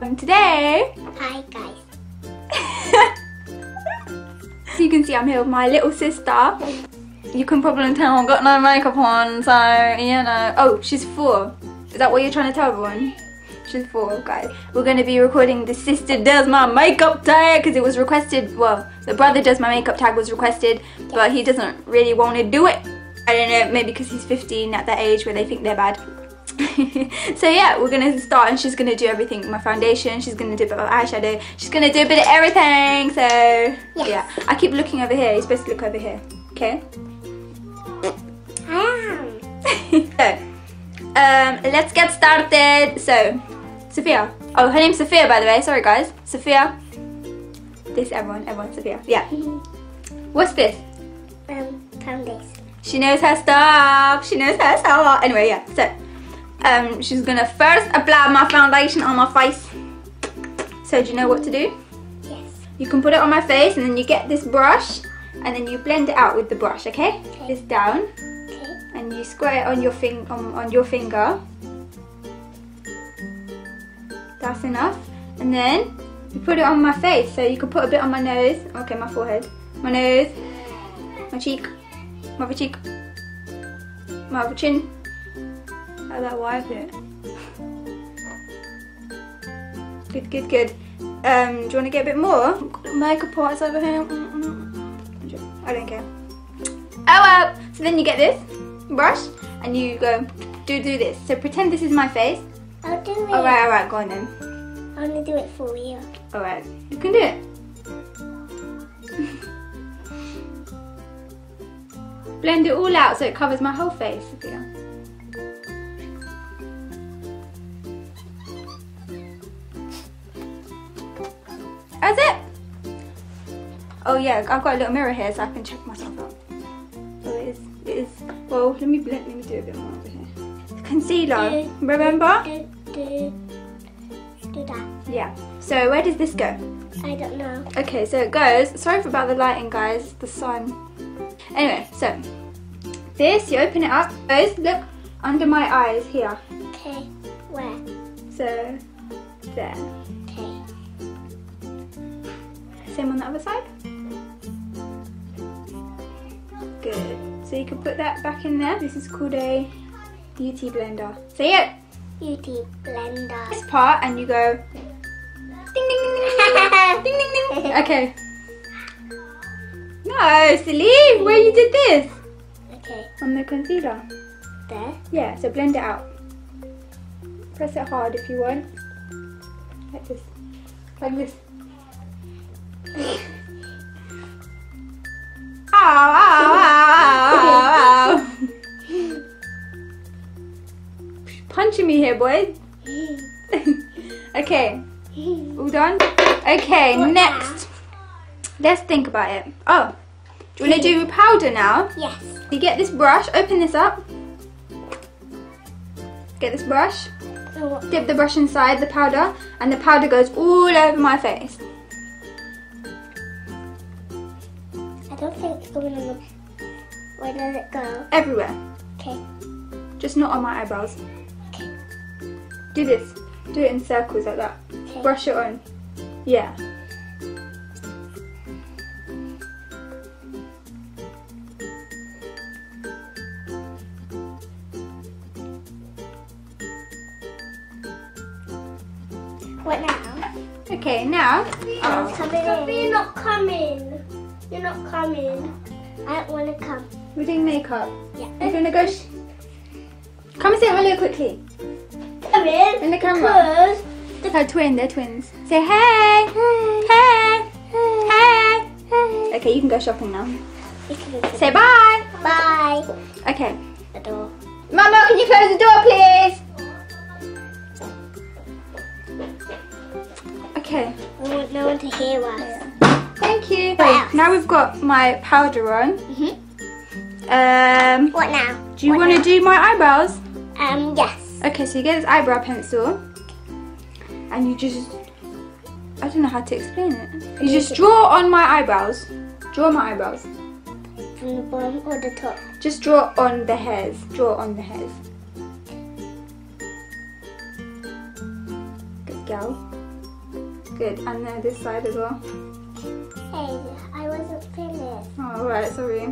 And today, Hi guys. so you can see I'm here with my little sister. You can probably tell I've got no makeup on, so you know. Oh, she's four. Is that what you're trying to tell everyone? She's four, guys. We're going to be recording the sister does my makeup tag because it was requested. Well, the brother does my makeup tag was requested, but he doesn't really want to do it. I don't know, maybe because he's 15 at that age where they think they're bad. so yeah, we're gonna start and she's gonna do everything. My foundation, she's gonna do a bit of eyeshadow, she's gonna do a bit of everything. So yeah, I keep looking over here. You're supposed to look over here, okay? I so, um, let's get started. So, Sophia. Oh, her name's Sophia, by the way. Sorry, guys. Sophia. This everyone, everyone, Sophia. Yeah. What's this? Um, foundation. She knows her stuff. She knows her stuff. Anyway, yeah. So, um, she's gonna first apply my foundation on my face. So, do you know what to do? Yes. You can put it on my face, and then you get this brush, and then you blend it out with the brush. Okay? Okay. This down, Okay. and you square it on your fing on, on your finger. That's enough. And then you put it on my face. So you can put a bit on my nose. Okay, my forehead, my nose, my cheek, my other cheek, my other chin. That wipe it. Good, good, good. Um, do you want to get a bit more? Makeup parts over here. Mm, mm. I don't care. Oh well. So then you get this brush and you go do do this. So pretend this is my face. I'll do it. Alright, alright, go on then. I'm gonna do it for you. Alright, you can do it. Blend it all out so it covers my whole face. Sophia. That's it. Oh yeah, I've got a little mirror here so I can check myself out. So it is, it is, well, let me blend, let me do a bit more over here. Concealer, remember? Do, that. Yeah. So where does this go? I don't know. Okay, so it goes. Sorry about the lighting, guys. The sun. Anyway, so this you open it up. Goes look under my eyes here. Okay. Where? So there. Okay. Same on the other side. Good. So you can put that back in there. This is called a beauty blender. Say it. Beauty blender. This part, and you go. Ding ding ding ding ding ding ding ding. Okay. No, silly. Where you did this? Okay. On the concealer. There. Yeah, so blend it out. Press it hard if you want. Like this. Like this. Ow, ow, ow, ow, ow. Punching me here, boy. okay, all done? Okay, next. Let's think about it. Oh, do you want to do powder now? yes. You get this brush, open this up. Get this brush, oh. dip the brush inside the powder, and the powder goes all over my face. On the. Where does it go? Everywhere, Okay. just not on my eyebrows. Okay. Do this. Do it in circles like that. Okay. Brush it on. Yeah. What now? Okay, now. Oh, coming in. You're not coming. You're not coming. I don't want to come. we're doing makeup. Yeah. You're gonna go. Sh- Come and say hello quickly. Come in. In the camera. Because Her twin, they're twins. Say hey. Hey. Hey. Hey. hey. Okay, you can go shopping now. Say bye. bye. Okay. The door. Mama, can you close the door, please? Okay. I want no one to hear us. Thank you. Now we've got my powder on. Mhm. Um, What now? do you want to do my eyebrows? Um. Yes. Okay, so you get this eyebrow pencil, and you just, I don't know how to explain it. You just draw on my eyebrows. Draw my eyebrows. From the bottom or the top. Just draw on the hairs. Draw on the hairs. Good girl. Good. And then this side as well. Hey, I wasn't finished. Oh, alright, sorry.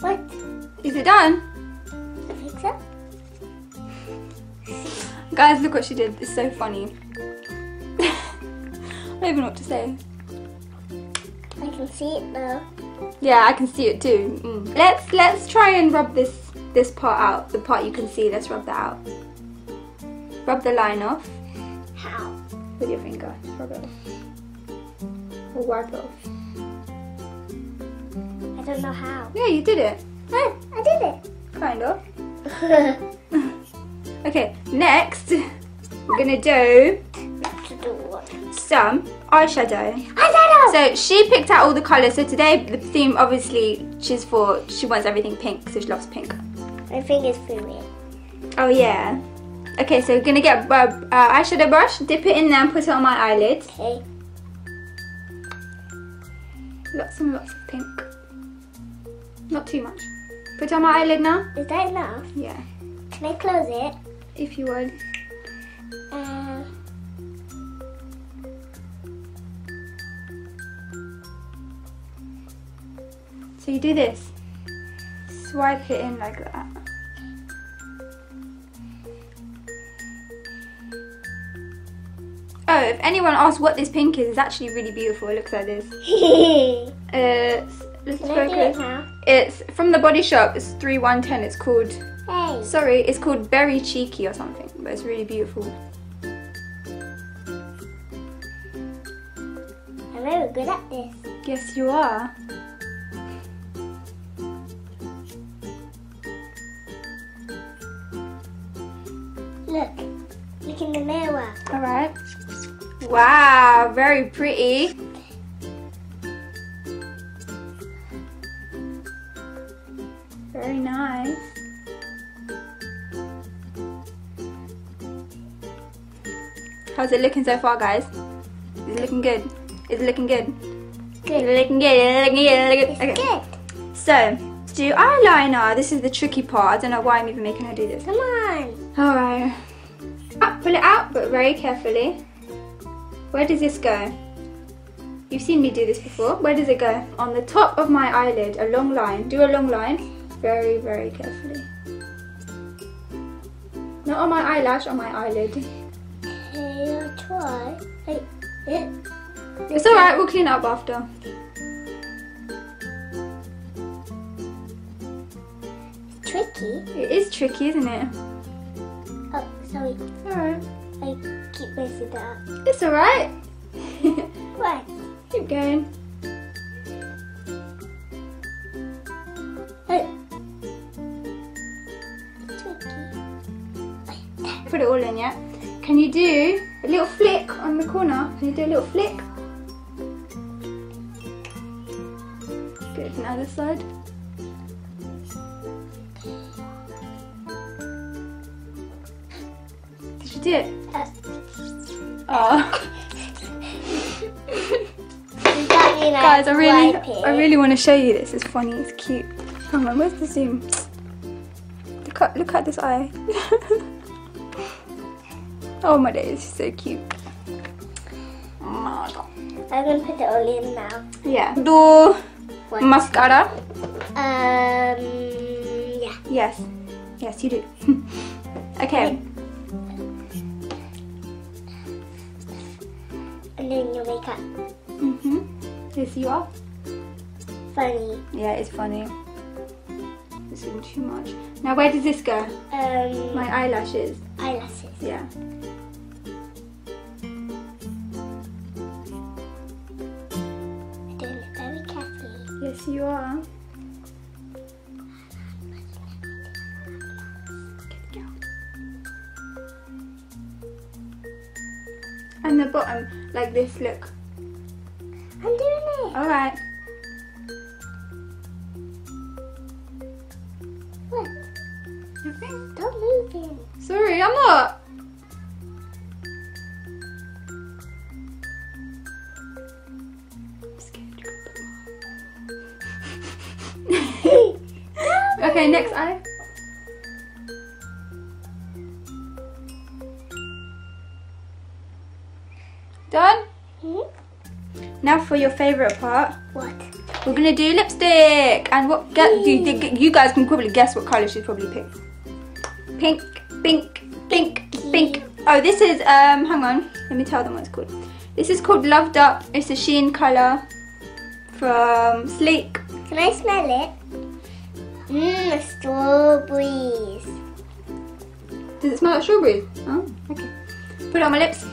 What? Is it done? I think so. Guys, look what she did. It's so funny. I don't even know what to say. I can see it though. Yeah, I can see it too. Mm. Let's let's try and rub this this part out. The part you can see. Let's rub that out. Rub the line off How? with your finger. Rub it off. Or wipe it off. I don't know how. Yeah, you did it. Hey, I did it. Kind of. Okay, next we're gonna do to do what? some eyeshadow. I don't know. So she picked out all the colours. So today the theme obviously she's for she wants everything pink, so she loves pink. My finger's feeling. Oh yeah. Okay, so we're gonna get a uh, eyeshadow brush, dip it in there, and put it on my eyelid. Okay. Lots and lots of pink. Not too much. Put it on my eyelid now. Is that enough? Yeah, Can I close it? if you would. Uh, So you do this. Swipe it in like that. If anyone asks what this pink is, it's actually really beautiful. It looks like this. can Uh, let's I do it It's from the Body Shop. It's three one ten. It's called. Hey. Sorry, it's called Berry Cheeky or something, but it's really beautiful. I'm very good at this. Yes, you are. Wow, very pretty. Very nice. How's it looking so far, guys? Is it looking good? Is it looking good? Good. it looking good? Is it looking good? It's Okay. good. So, do eyeliner, this is the tricky part. I don't know why I'm even making her do this. Come on. Alright. Ah, pull it out, but very carefully. Where does this go? You've seen me do this before. Where does it go? On the top of my eyelid, a long line. Do a long line. Very, very carefully. Not on my eyelash, on my eyelid. Okay, I'll try. It. It's alright, we'll clean up after. It's tricky. It is tricky, isn't it? Oh, sorry. Alright. I keep messing that up. It's alright. What? Keep going. Hey. It's tricky. Put it all in, yeah? Can you do a little flick on the corner? Can you do a little flick? Good, now this side. Did it? Uh, Oh. mean Guys, I really. I really want to show you this. It's funny, it's cute. Come on, where's the zoom? Look at, look at this eye. oh my days, she's so cute. Oh. I'm gonna put it all in now. Yeah. Do What? mascara? Um, yeah. Yes. Yes, you do. okay. Yes, you are. Funny. Yeah, it's funny. It's in too much. Now, where does this go? Um, My eyelashes. eyelashes. Yeah. I'm doing it very carefully. Yes, you are. And the bottom, like this, look. It. Alright. Hmm. What? Nothing? Stop moving. Sorry, I'm not. I'm scared you're gonna put more. Okay, next eye. For your favourite part. What? We're gonna do lipstick. And what get, you, you guys can probably guess what colour she's probably picked. Pink, pink, pink, pink. Oh, this is, um, hang on. Let me tell them what it's called. This is called Loved Up. It's a sheen colour from Sleek. Can I smell it? Mmm, strawberries. Does it smell like strawberries? Oh, okay. Put it on my lips.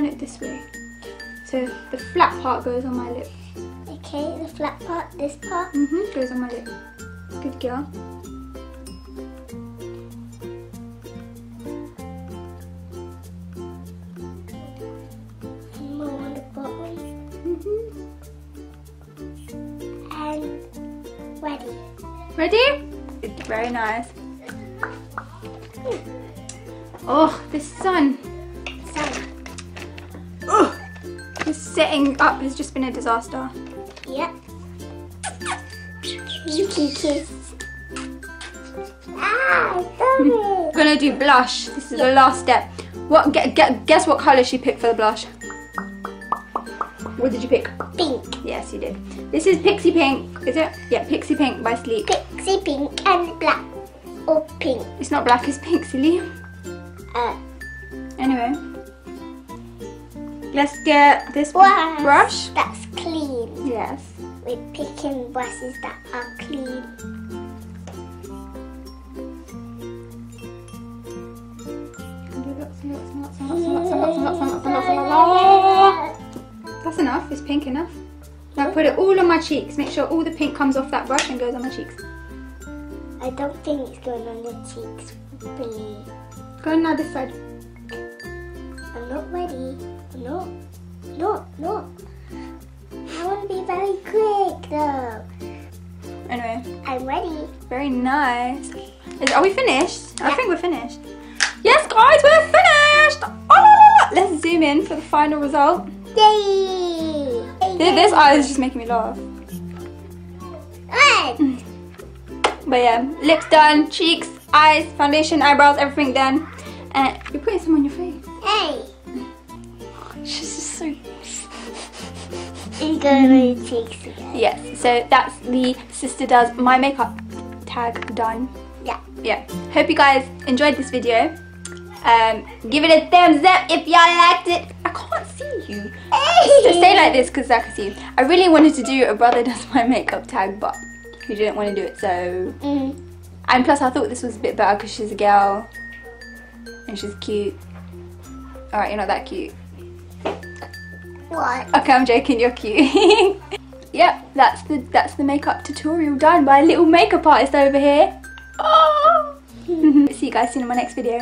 Turn it, this way. So the flat part goes on my lip. Okay, the flat part, this part. Mm-hmm, goes on my lip. Good girl. And more on the bottom. Mm-hmm. And ready. Ready? It's very nice. Oh, the sun. Sun. The setting up has just been a disaster. Yep. Yuki kiss. Ah, sorry. Gonna do blush. This is the last step. What? Get, get, guess what color she picked for the blush? What did you pick? Pink. Yes, you did. This is Pixie Pink. Is it? Yeah, Pixie Pink by Sleek. Pixie pink and black. Or pink. It's not black, it's pink, silly. Uh, Anyway. Let's get this Brush. brush. that's clean. Yes. We're picking brushes that are clean. That's enough. It's pink enough. Now put it all on my cheeks. Make sure all the pink comes off that brush and goes on my cheeks. I don't think it's going on the cheeks, believe. Go on now this side. No. I want to be very quick though. Anyway, I'm ready. very nice. Is, are we finished? I think we're finished. Yes, guys, we're finished. Oh, let's zoom in for the final result. Yay! Th- This eye is just making me laugh. Good. But yeah, lips done, cheeks, eyes, foundation, eyebrows, everything done. And you're putting some on your face. Hey, it's going cheeks again. Yes, so that's the Sister Does My Makeup tag done. Yeah. Yeah. Hope you guys enjoyed this video. Um, give it a thumbs up if y'all liked it. I can't see you. Just stay like this because I can see you. I really wanted to do a brother does my makeup tag, but he didn't want to do it. So, Mm. and plus I thought this was a bit better because she's a girl and she's cute. All right, you're not that cute. What? Okay, I'm joking. You're cute. yep, that's the that's the makeup tutorial done by a little makeup artist over here. Oh. See you guys soon in my next video.